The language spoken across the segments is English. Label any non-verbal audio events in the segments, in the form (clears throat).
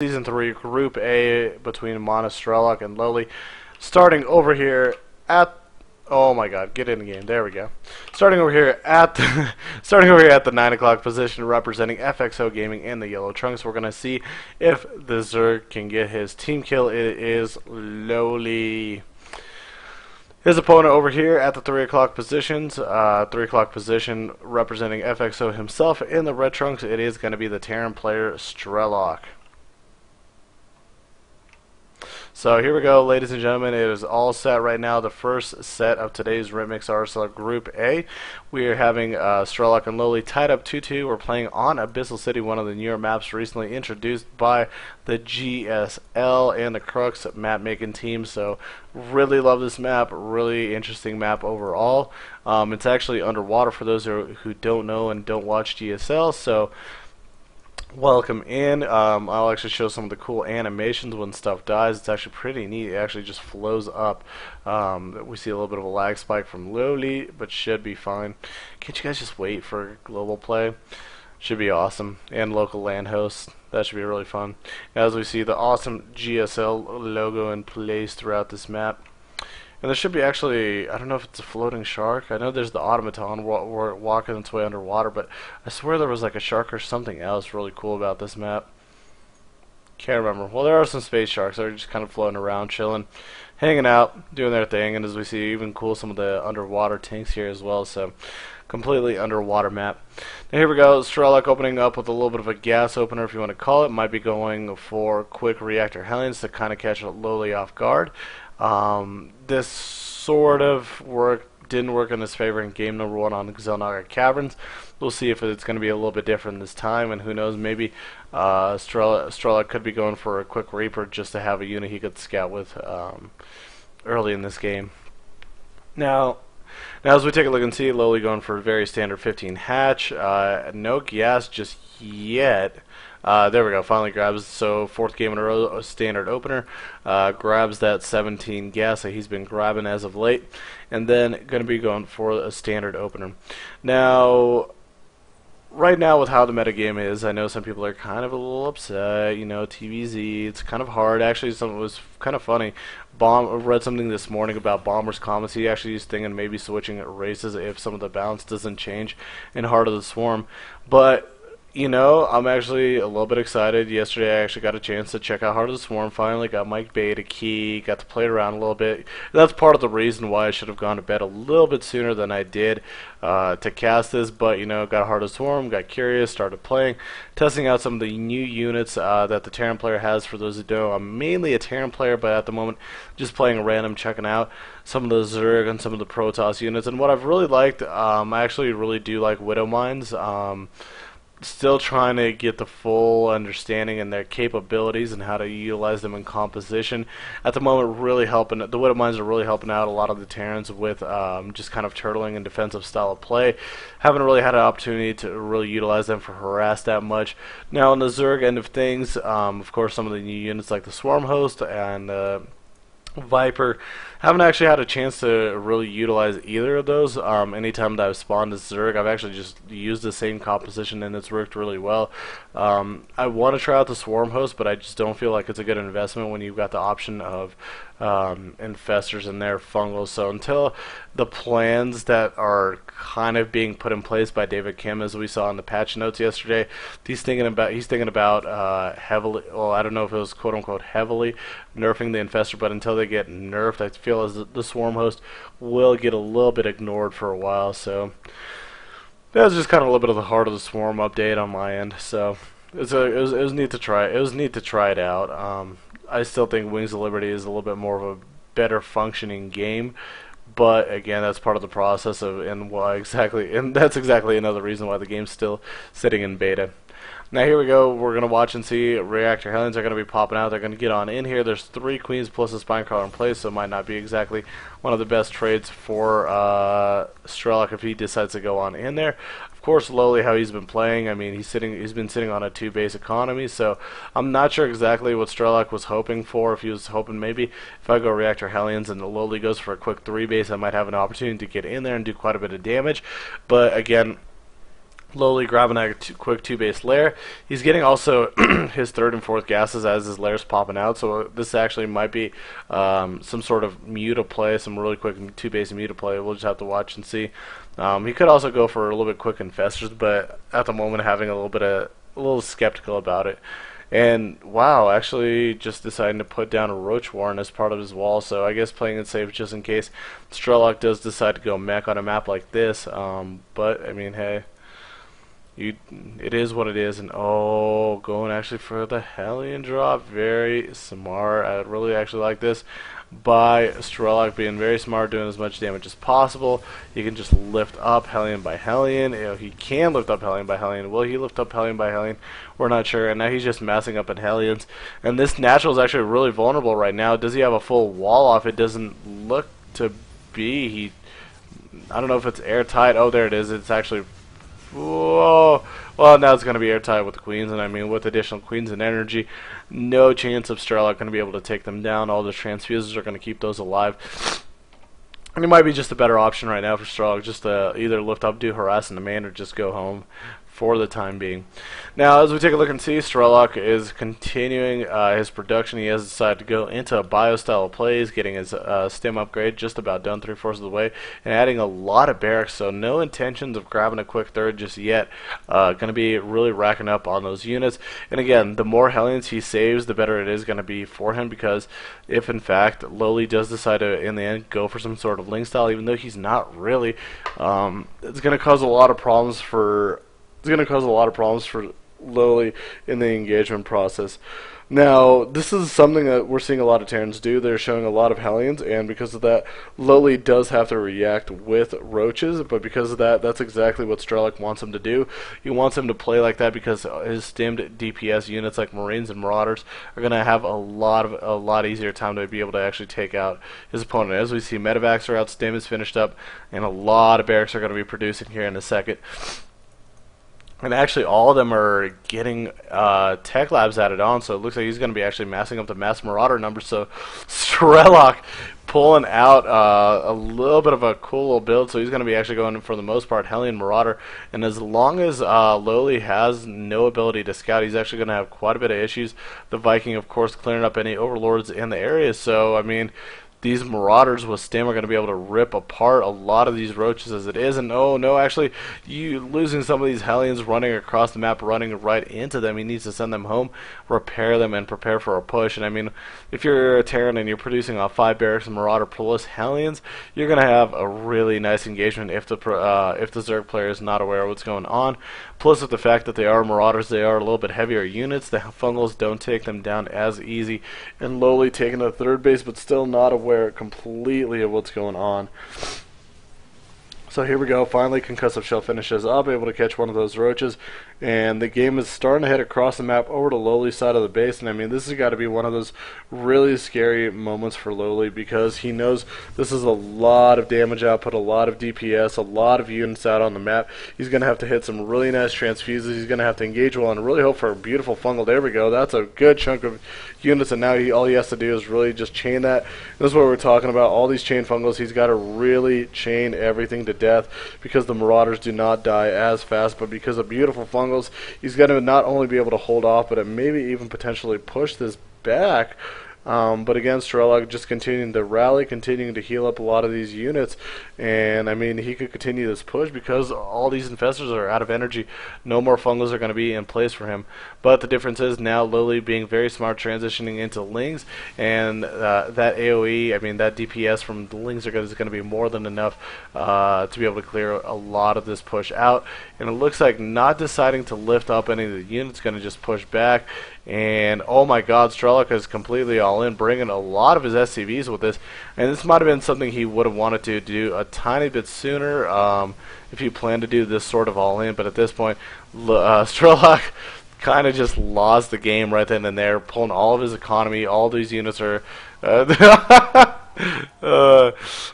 Season 3, Group A between Monastrelloc and Lowely. Starting over here at... Oh my god, get in the game. There we go. Starting over here at the, (laughs) starting over here at the 9 o'clock position representing FXO Gaming and the Yellow Trunks. We're going to see if the Zerg can get his team kill. It is Lowely... His opponent over here at the 3 o'clock positions, uh, 3 o'clock position representing FXO himself in the red trunks, it is going to be the Terran player Strelok. So here we go, ladies and gentlemen. It is all set right now. The first set of today's Ritmix RSL Group A. We are having uh, Strelok and Lowely tied up 2-2. We're playing on Abyssal City, one of the newer maps recently introduced by the GSL and the Crux map making team. So really love this map. Really interesting map overall. Um, it's actually underwater for those who don't know and don't watch GSL. So welcome in. Um, I'll actually show some of the cool animations when stuff dies. It's actually pretty neat. It actually just flows up. Um, we see a little bit of a lag spike from Lowely, but should be fine. Can't you guys just wait for global play? Should be awesome. And local land hosts. That should be really fun. As we see the awesome GSL logo in place throughout this map. And there should be actually, I don't know if it's a floating shark. I know there's the automaton wa wa walking its way underwater, but I swear there was like a shark or something else really cool about this map. Can't remember. Well, there are some space sharks. They're just kind of floating around, chilling, hanging out, doing their thing. And as we see, even cool some of the underwater tanks here as well. So, completely underwater map. Now here we go. Strelok opening up with a little bit of a gas opener, if you want to call it. Might be going for quick reactor Hellions to kind of catch it Lowely off guard. Um, this sort of work didn't work in his favor in game number one on Xel'Naga Caverns. We'll see if it's going to be a little bit different this time, and who knows, maybe uh, Strela, could be going for a quick Reaper just to have a unit he could scout with um, early in this game. Now, now as we take a look and see, Lowely going for a very standard 15 hatch. Uh, no gas just yet. Uh, there we go. Finally grabs so fourth game in a row standard opener. Uh, grabs that 17 gas that he's been grabbing as of late, and then going to be going for a standard opener. Now, right now with how the metagame is, I know some people are kind of a little upset. You know, TVZ, it's kind of hard. Actually, something was kind of funny. Bomb read something this morning about Bomber's comments. He actually is thinking maybe switching races if some of the balance doesn't change in Heart of the Swarm, but you know, I'm actually a little bit excited. Yesterday, I actually got a chance to check out Heart of the Swarm. Finally, got Mike Bay to key, got to play around a little bit. That's part of the reason why I should have gone to bed a little bit sooner than I did uh, to cast this. But you know, got Heart of the Swarm, got curious, started playing, testing out some of the new units uh, that the Terran player has. For those who don't, I'm mainly a Terran player, but at the moment, just playing random, checking out some of the Zerg and some of the Protoss units. And what I've really liked, um, I actually really do like Widow Mines. Um, still trying to get the full understanding and their capabilities and how to utilize them in composition. At the moment, really helping the Widow Mines are really helping out a lot of the Terrans with um, just kind of turtling and defensive style of play. Haven't really had an opportunity to really utilize them for harass that much. Now on the Zerg end of things, um, of course, some of the new units like the Swarm Host and uh, Viper. Haven't actually had a chance to really utilize either of those. Um, anytime that I've spawned a Zerg, I've actually just used the same composition and it's worked really well. Um, I want to try out the Swarm Host, but I just don't feel like it's a good investment when you've got the option of um, infestors in there, fungals. So until the plans that are kind of being put in place by David Kim, as we saw in the patch notes yesterday, he's thinking about he's thinking about uh, heavily. Well, I don't know if it was quote unquote heavily nerfing the infestor, but until they get nerfed, I feel as the swarm host will get a little bit ignored for a while. So that was just kind of a little bit of the heart of the swarm update on my end. So. It's a, it was, it was neat to try. It was neat to try it out. Um, I still think Wings of Liberty is a little bit more of a better functioning game. But again, that's part of the process of and why exactly, (laughs) and that's exactly another reason why the game's still sitting in beta. Now here we go. We're gonna watch and see reactor Hellions are gonna be popping out. They're gonna get on in here. There's three queens plus a spine in place, so it might not be exactly one of the best trades for uh, Strelok if he decides to go on in there. Of course, Lowely, how he's been playing. I mean, he's sitting. He's been sitting on a two base economy, so I'm not sure exactly what Strelok was hoping for. If he was hoping maybe if I go reactor Hellions and the Lowely goes for a quick three base, I might have an opportunity to get in there and do quite a bit of damage. But again Lowely grabbing two, quick two base lair. He's getting also (clears throat) his third and fourth gases as his lairs popping out. So this actually might be um, some sort of muta play, some really quick two base muta play. We'll just have to watch and see. Um, he could also go for a little bit quick infestors, but at the moment having a little bit of a little skeptical about it. And wow, actually just deciding to put down a Roach Warren as part of his wall. So I guess playing it safe just in case Strelok does decide to go mech on a map like this. Um, but I mean, hey, you, it is what it is, and oh, going actually for the Hellion drop, very smart. I really actually like this by Strelok being very smart, doing as much damage as possible. He can just lift up Hellion by Hellion. You know, he can lift up Hellion by Hellion. Will he lift up Hellion by Hellion? We're not sure. And now he's just massing up in Hellions. And this natural is actually really vulnerable right now. Does he have a full wall off? It doesn't look to be. He, I don't know if it's airtight. Oh, there it is. It's actually Whoa. Well, now it's going to be airtight with the queens, and I mean, with additional queens and energy, no chance of Strelok going to be able to take them down. All the transfuses are going to keep those alive. And it might be just a better option right now for Strelok, just to either lift up, do harass the main, or just go home for the time being. Now, as we take a look and see, Strelok is continuing uh, his production. He has decided to go into a bio style of plays, getting his uh, stim upgrade just about done three fourths of the way, and adding a lot of barracks. So no intentions of grabbing a quick third just yet. Uh, going to be really racking up on those units. And again, the more Hellions he saves, the better it is going to be for him because if in fact Lowely does decide to in the end go for some sort of Ling style, even though he's not really, um, it's going to cause a lot of problems for it's going to cause a lot of problems for Lowely in the engagement process. Now, this is something that we're seeing a lot of Terrans do. They're showing a lot of Hellions, and because of that, Lowely does have to react with Roaches, but because of that, that's exactly what Strelok wants him to do. He wants him to play like that because his stimmed DPS units like Marines and Marauders are going to have a lot of a lot easier time to be able to actually take out his opponent. As we see, Medivacs are out, Stim is finished up, and a lot of barracks are going to be producing here in a second and actually all of them are getting uh, tech labs added on, so it looks like he's going to be actually massing up the mass marauder numbers. So (laughs) Strelok pulling out uh, a little bit of a cool little build, so he's going to be actually going for the most part Hellion Marauder. And as long as uh, Lowely has no ability to scout, he's actually going to have quite a bit of issues. The Viking, of course, clearing up any overlords in the area. So I mean, these marauders with stim are going to be able to rip apart a lot of these roaches as it is. And oh no actually you losing some of these hellions running across the map running right into them he needs to send them home repair them and prepare for a push. And I mean if you're a Terran and you're producing off five barracks and marauder plus hellions you're going to have a really nice engagement if the uh, if the Zerg player is not aware of what's going on. Plus with the fact that they are marauders they are a little bit heavier units the fungals don't take them down as easy and Lowely taking the third base but still not aware aware completely of what's going on. So here we go. Finally, concussive shell finishes up, able to catch one of those roaches, and the game is starting to head across the map over to Lowely's side of the base. And I mean, this has got to be one of those really scary moments for Lowely because he knows this is a lot of damage output, a lot of DPS, a lot of units out on the map. He's going to have to hit some really nice transfuses. He's going to have to engage well and really hope for a beautiful fungal. There we go. That's a good chunk of units, and now he, all he has to do is really just chain that. This is what we're talking about. All these chain fungals, he's got to really chain everything to death because the Marauders do not die as fast, but because of beautiful fungals, he's going to not only be able to hold off, but maybe even potentially push this back um, but again, Strelok just continuing to rally, continuing to heal up a lot of these units. And I mean, he could continue this push because all these infestors are out of energy. No more fungals are going to be in place for him. But the difference is now Lily being very smart, transitioning into Lings. And uh, that AoE, I mean, that DPS from the Lings are going to be more than enough uh, to be able to clear a lot of this push out. And it looks like not deciding to lift up any of the units, going to just push back and oh my god, Strelok is completely all in, bringing a lot of his SCVs with this. And this might have been something he would have wanted to do a tiny bit sooner um, if he planned to do this sort of all in. But at this point, uh, (laughs) Strelok kind of just lost the game right then and there, pulling all of his economy. All these units are. Uh, (laughs) uh,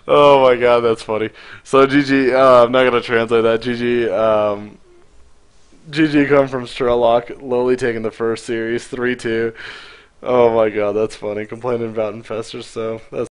oh my god, that's funny. So GG, uh, I'm not gonna translate that. GG. Um, GG come from Strelok, Lowely taking the first series, 3 2. Oh my god, that's funny. Complaining about infestors, so that's.